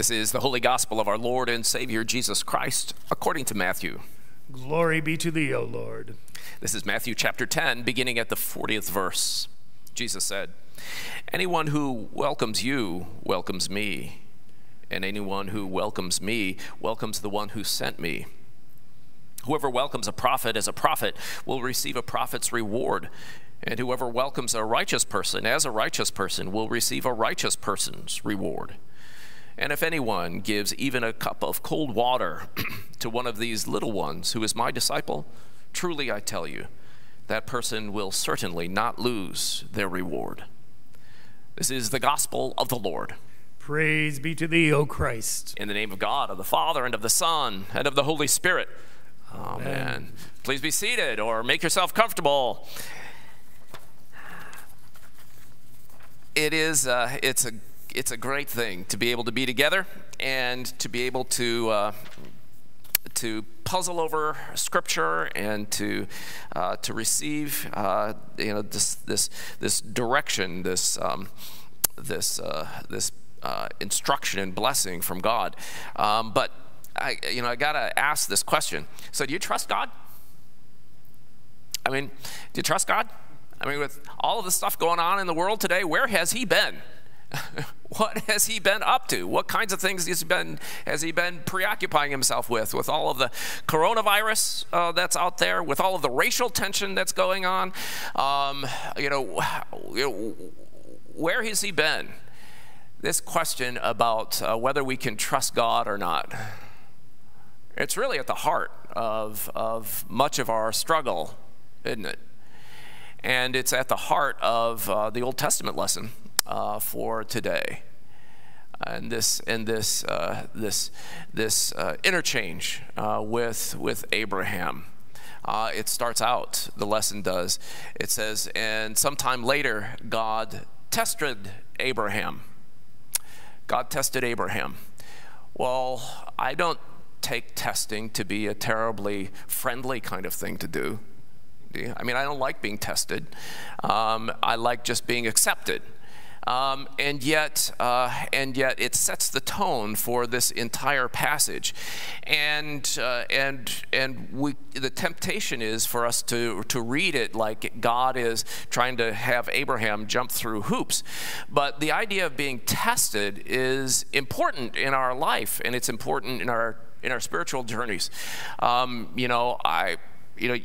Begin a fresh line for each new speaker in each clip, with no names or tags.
This is the Holy Gospel of our Lord and Savior Jesus Christ, according to Matthew.
Glory be to thee, O Lord.
This is Matthew chapter 10, beginning at the 40th verse. Jesus said, Anyone who welcomes you welcomes me, and anyone who welcomes me welcomes the one who sent me. Whoever welcomes a prophet as a prophet will receive a prophet's reward. And whoever welcomes a righteous person as a righteous person will receive a righteous person's reward. And if anyone gives even a cup of cold water to one of these little ones who is my disciple, truly I tell you, that person will certainly not lose their reward. This is the gospel of the Lord.
Praise be to thee, O Christ.
In the name of God, of the Father, and of the Son, and of the Holy Spirit. Amen. Amen. Please be seated or make yourself comfortable. It is, uh, it's a it's a great thing to be able to be together and to be able to uh, to puzzle over scripture and to uh, to receive uh, you know this this this direction this um, this uh, this uh, instruction and blessing from God. Um, but I you know I gotta ask this question. So do you trust God? I mean do you trust God? I mean with all of the stuff going on in the world today where has he been what has he been up to? What kinds of things has he been has he been preoccupying himself with? With all of the coronavirus uh, that's out there, with all of the racial tension that's going on, um, you, know, you know, where has he been? This question about uh, whether we can trust God or not. It's really at the heart of, of much of our struggle, isn't it? And it's at the heart of uh, the Old Testament lesson uh, for today. And this and this uh, this this uh, interchange uh, with with Abraham. Uh, it starts out, the lesson does. It says, and sometime later, God tested Abraham. God tested Abraham. Well, I don't take testing to be a terribly friendly kind of thing to do. I mean, I don't like being tested. Um, I like just being accepted. Um, and yet, uh, and yet, it sets the tone for this entire passage, and uh, and and we, the temptation is for us to to read it like God is trying to have Abraham jump through hoops, but the idea of being tested is important in our life, and it's important in our in our spiritual journeys. Um, you know, I you know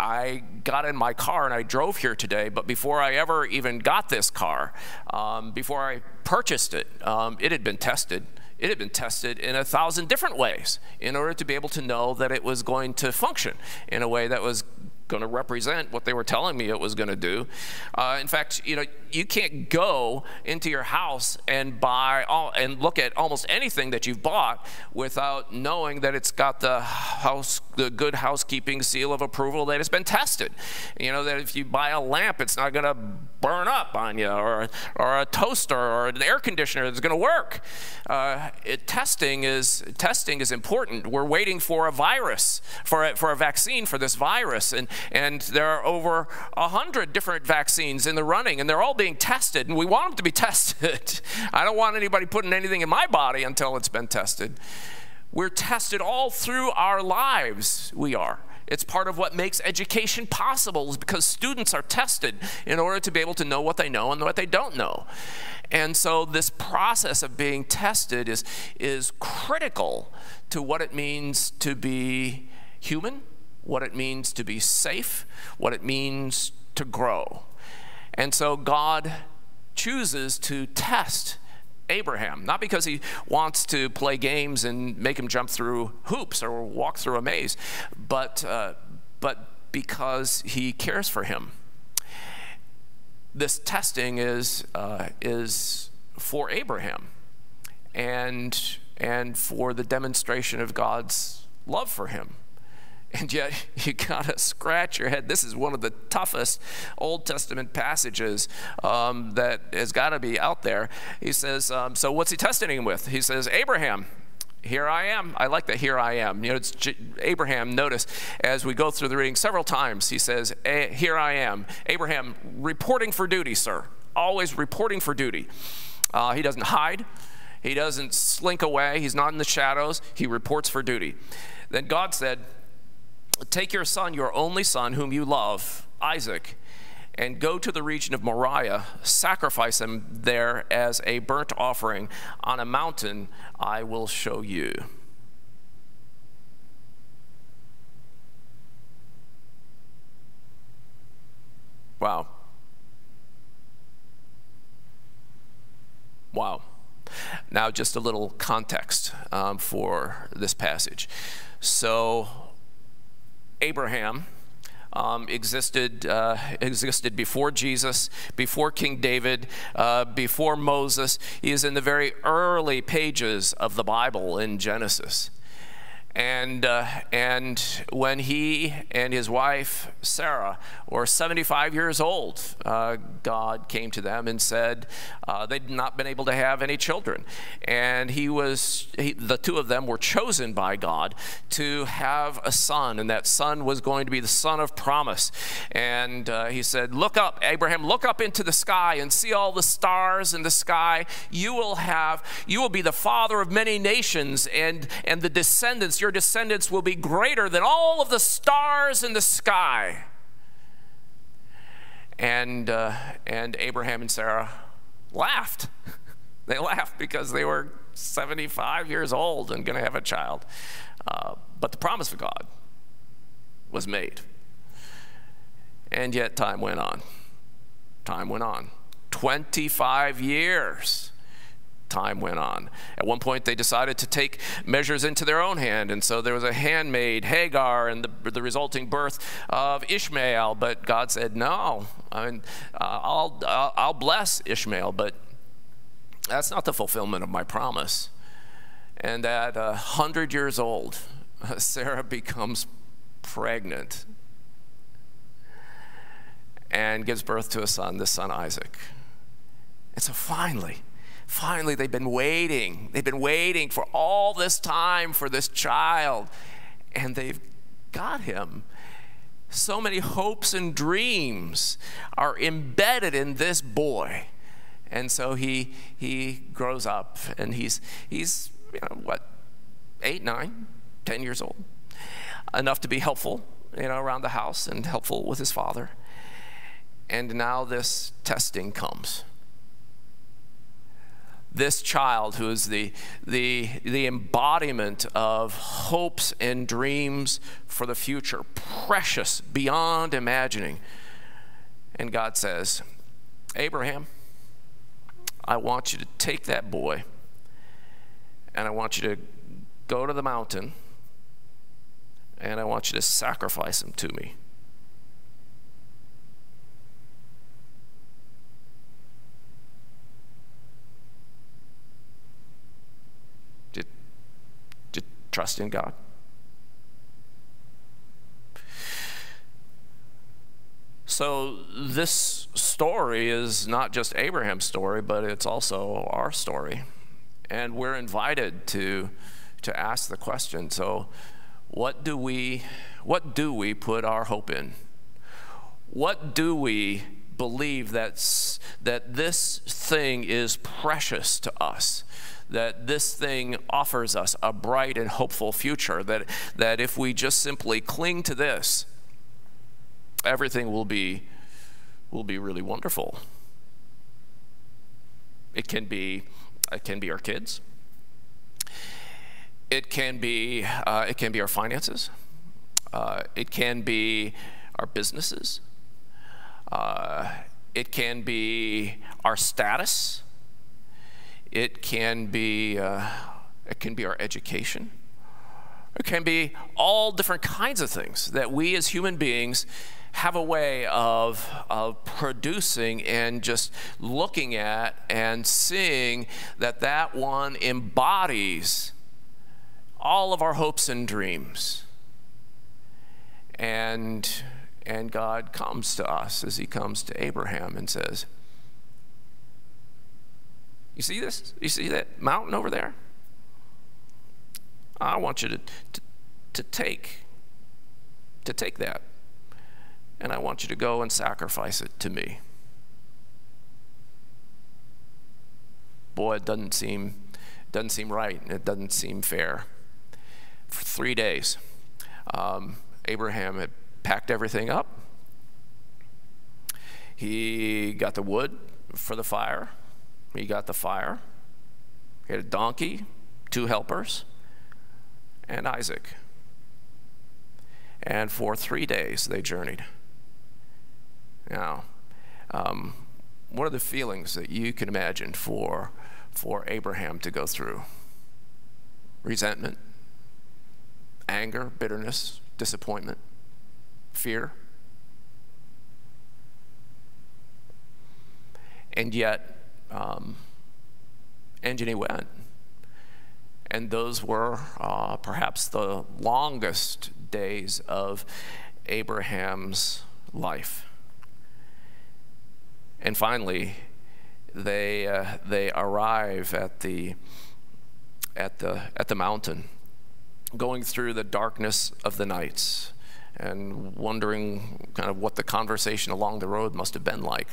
I got in my car and I drove here today, but before I ever even got this car, um, before I purchased it, um, it had been tested. It had been tested in a thousand different ways in order to be able to know that it was going to function in a way that was going to represent what they were telling me it was going to do. Uh, in fact, you know, you can't go into your house and buy all, and look at almost anything that you've bought without knowing that it's got the house, the good housekeeping seal of approval that it's been tested. You know that if you buy a lamp, it's not going to burn up on you, or or a toaster or an air conditioner that's going to work. Uh, it, testing is testing is important. We're waiting for a virus for a, for a vaccine for this virus, and and there are over a hundred different vaccines in the running, and they're all being tested, and we want them to be tested. I don't want anybody putting anything in my body until it's been tested. We're tested all through our lives. We are. It's part of what makes education possible is because students are tested in order to be able to know what they know and what they don't know. And so this process of being tested is, is critical to what it means to be human what it means to be safe, what it means to grow. And so God chooses to test Abraham, not because he wants to play games and make him jump through hoops or walk through a maze, but, uh, but because he cares for him. This testing is, uh, is for Abraham and, and for the demonstration of God's love for him. And yet, you gotta scratch your head. This is one of the toughest Old Testament passages um, that has got to be out there. He says, um, So, what's he testing him with? He says, Abraham. Here I am. I like that. Here I am. You know, it's J- Abraham. Notice as we go through the reading several times, he says, "Here I am." Abraham reporting for duty, sir. Always reporting for duty. Uh, he doesn't hide. He doesn't slink away, he's not in the shadows, he reports for duty. Then God said, Take your son, your only son, whom you love, Isaac, and go to the region of Moriah, sacrifice him there as a burnt offering on a mountain I will show you. Wow. Wow. Now, just a little context um, for this passage. So, Abraham um, existed, uh, existed before Jesus, before King David, uh, before Moses. He is in the very early pages of the Bible in Genesis. And, uh, and when he and his wife, Sarah, were 75 years old, uh, God came to them and said uh, they'd not been able to have any children. And he was, he, the two of them were chosen by God to have a son, and that son was going to be the son of promise. And uh, he said, Look up, Abraham, look up into the sky and see all the stars in the sky. You will have, you will be the father of many nations, and, and the descendants your descendants will be greater than all of the stars in the sky. And, uh, and Abraham and Sarah laughed. they laughed because they were 75 years old and going to have a child. Uh, but the promise of God was made. And yet time went on. Time went on. 25 years time went on. At one point, they decided to take measures into their own hand, and so there was a handmaid, Hagar, and the, the resulting birth of Ishmael. But God said, No, I mean, uh, I'll, I'll, bless Ishmael, but that's not the fulfillment of my promise. And at a hundred years old, Sarah becomes pregnant and gives birth to a son, this son Isaac. And so finally, Finally, they've been waiting. They've been waiting for all this time for this child, and they've got him. So many hopes and dreams are embedded in this boy. And so he, he grows up, and he's, he's you know, what, eight, nine, ten years old, enough to be helpful, you know, around the house and helpful with his father. And now this testing comes this child who is the, the, the embodiment of hopes and dreams for the future, precious beyond imagining. And God says, Abraham, I want you to take that boy and I want you to go to the mountain and I want you to sacrifice him to me. Trust in God. So, this story is not just Abraham's story, but it's also our story. And we're invited to, to ask the question so, what do, we, what do we put our hope in? What do we believe that's, that this thing is precious to us? That this thing offers us a bright and hopeful future, that, that if we just simply cling to this, everything will be, will be really wonderful. It can be, it can be our kids. It can be, uh, it can be our finances. Uh, it can be our businesses. Uh, it can be our status. It can be, uh, it can be our education. It can be all different kinds of things that we as human beings have a way of, of producing and just looking at and seeing that that one embodies all of our hopes and dreams. And, and God comes to us as he comes to Abraham and says, you see this? You see that mountain over there? I want you to, to, to take to take that and I want you to go and sacrifice it to me. Boy, it doesn't seem Doesn't seem right. And it doesn't seem fair. For three days, um, Abraham had packed everything up. He got the wood for the fire. He got the fire. He had a donkey, two helpers, and Isaac. And for three days they journeyed. Now, um, what are the feelings that you can imagine for, for Abraham to go through? Resentment, anger, bitterness, disappointment, fear. And yet, um, he went. And those were uh, perhaps the longest days of Abraham's life. And finally, they, uh, they arrive at the, at, the, at the mountain, going through the darkness of the nights and wondering kind of what the conversation along the road must have been like.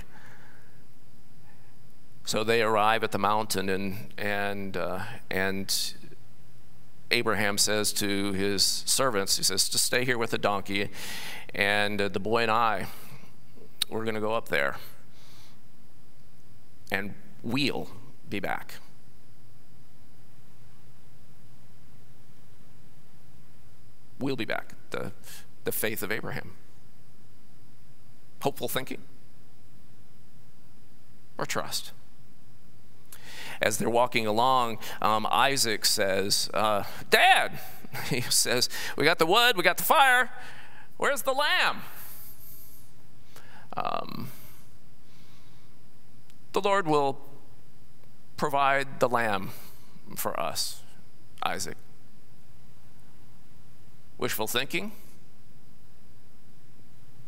So they arrive at the mountain, and, and, uh, and Abraham says to his servants, he says, to stay here with the donkey, and uh, the boy and I, we're going to go up there and we'll be back. We'll be back. The, the faith of Abraham. Hopeful thinking or trust. As they're walking along, um, Isaac says, uh, Dad, he says, We got the wood, we got the fire. Where's the lamb? Um, the Lord will provide the lamb for us, Isaac. Wishful thinking,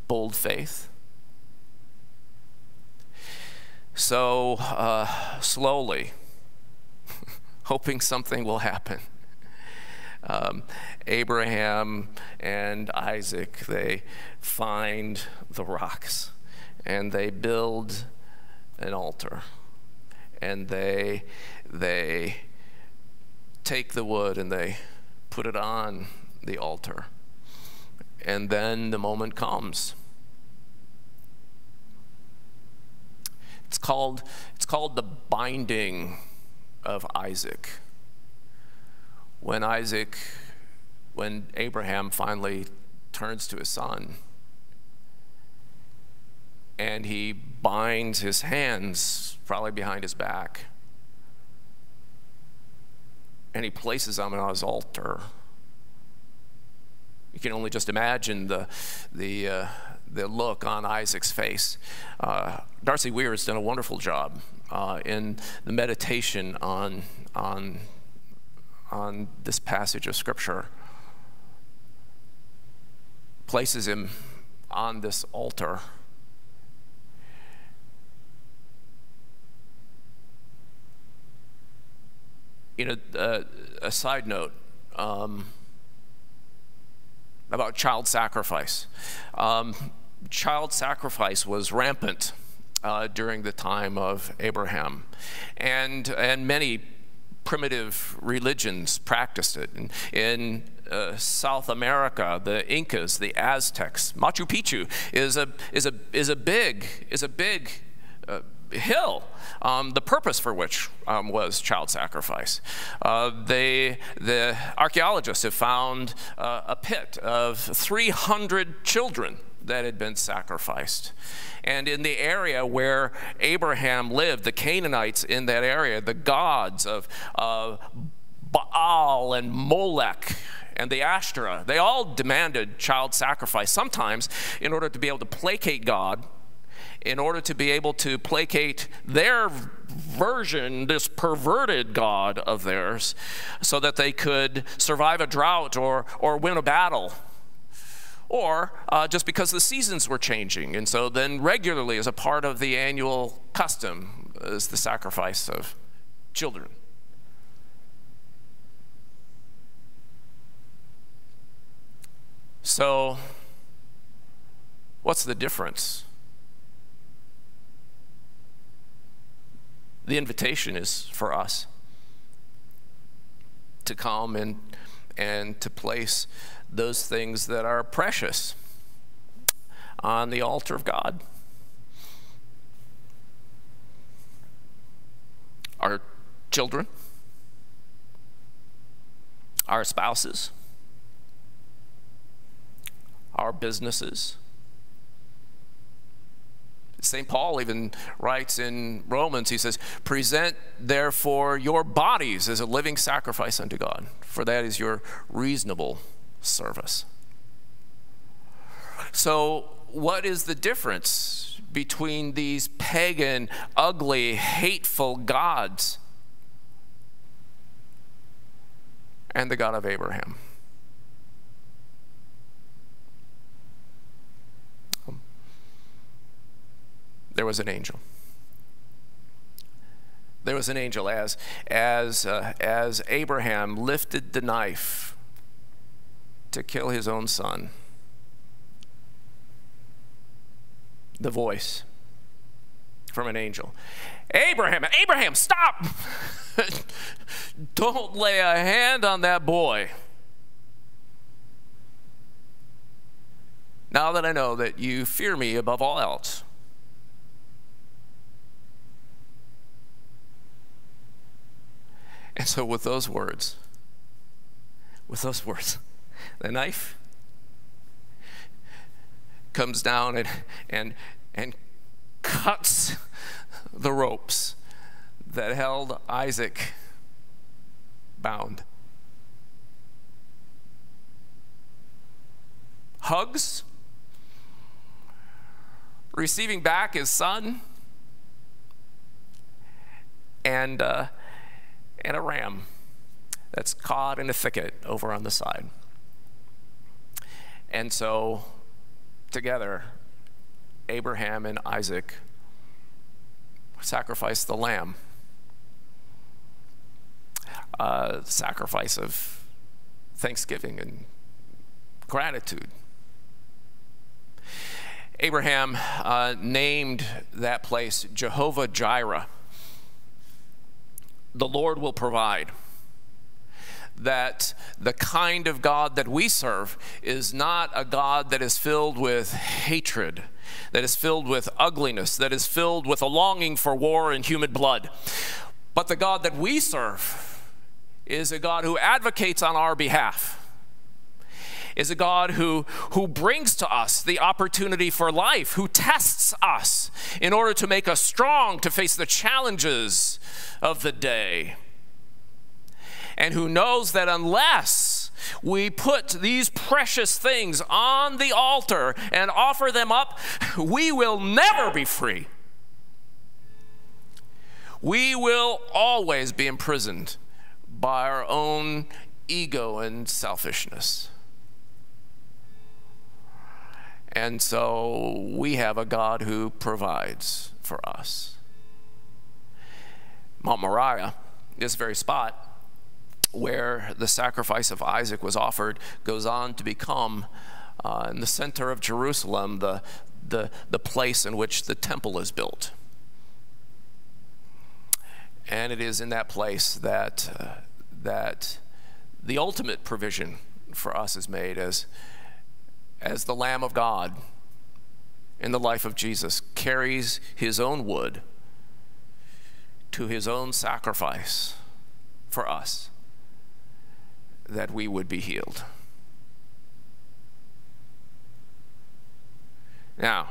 bold faith. So, uh, slowly, hoping something will happen, um, Abraham and Isaac, they find the rocks and they build an altar and they they take the wood and they put it on the altar. And then the moment comes. It's called it's called the binding of Isaac when Isaac when Abraham finally turns to his son and he binds his hands, probably behind his back, and he places them on his altar. You can only just imagine the, the, uh, the look on Isaac's face. Uh, Darcy Weir has done a wonderful job uh, in the meditation on, on, on this passage of Scripture. Places him on this altar you know, uh, a side note um, about child sacrifice. Um, child sacrifice was rampant uh, during the time of Abraham, and and many primitive religions practiced it. In, in uh, South America, the Incas, the Aztecs, Machu Picchu is a is a is a big is a big uh, hill, um, the purpose for which um, was child sacrifice. Uh, they, the archaeologists have found uh, a pit of 300 children that had been sacrificed. And in the area where Abraham lived, the Canaanites in that area, the gods of Baal and Molech and the Ashtoreth, they all demanded child sacrifice, sometimes in order to be able to placate God in order to be able to placate their version, this perverted God of theirs, so that they could survive a drought or, or win a battle. Or uh, just because the seasons were changing. And so then, regularly, as a part of the annual custom, is the sacrifice of children. So, what's the difference? The invitation is for us. to come and, and to place those things that are precious on the altar of God. Our children, our spouses, our businesses. St. Paul even writes in Romans, he says, Present therefore your bodies as a living sacrifice unto God, for that is your reasonable service. So, what is the difference between these pagan, ugly, hateful gods and the God of Abraham? There was an angel. There was an angel as as uh, as Abraham lifted the knife to kill his own son. The voice from an angel. Abraham, Abraham, stop! Don't lay a hand on that boy. Now that I know that you fear me above all else. And so, with those words, with those words, the knife comes down and, and, and cuts the ropes that held Isaac bound. Hugs, receiving back his son, and, uh, and a ram that's caught in a thicket over on the side. And so, together, Abraham and Isaac sacrificed the lamb. Sacrifice of thanksgiving and gratitude. Abraham uh, named that place Jehovah Jireh. The Lord will provide that the kind of God that we serve is not a God that is filled with hatred, that is filled with ugliness, that is filled with a longing for war and human blood. But the God that we serve is a God who advocates on our behalf. Is a God who, who brings to us the opportunity for life, who tests us in order to make us strong to face the challenges of the day and who knows that unless we put these precious things on the altar and offer them up, we will never be free. We will always be imprisoned by our own ego and selfishness. And so we have a God who provides for us. Mount Moriah, this very spot, where the sacrifice of Isaac was offered goes on to become uh, in the center of Jerusalem the, the, the place in which the temple is built. And it is in that place that, uh, that the ultimate provision for us is made as, as the Lamb of God in the life of Jesus carries his own wood to his own sacrifice for us that we would be healed. Now,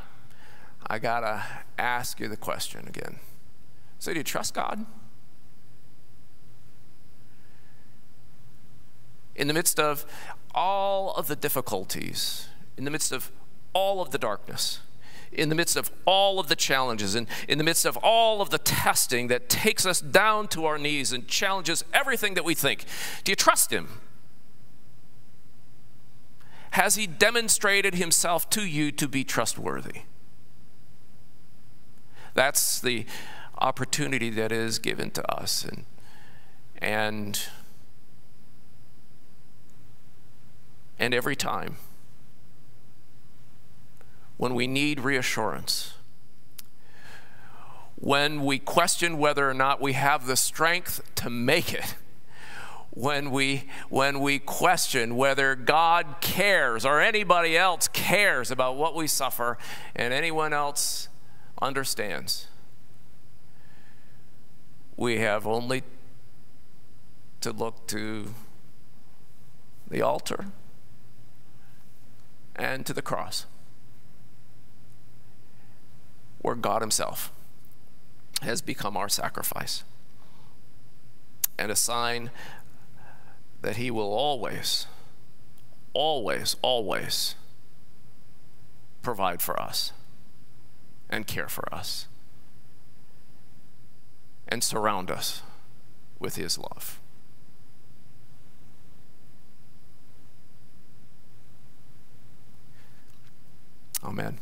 I got to ask you the question again. So, do you trust God? In the midst of all of the difficulties, in the midst of all of the darkness, in the midst of all of the challenges, and in the midst of all of the testing that takes us down to our knees and challenges everything that we think, do you trust Him? Has he demonstrated himself to you to be trustworthy? That's the opportunity that is given to us. And, and, and every time when we need reassurance, when we question whether or not we have the strength to make it, when we, when we question whether God cares or anybody else cares about what we suffer and anyone else understands. We have only to look to the altar and to the cross, where God Himself has become our sacrifice and a sign that He will always, always, always provide for us and care for us and surround us with His love. Amen.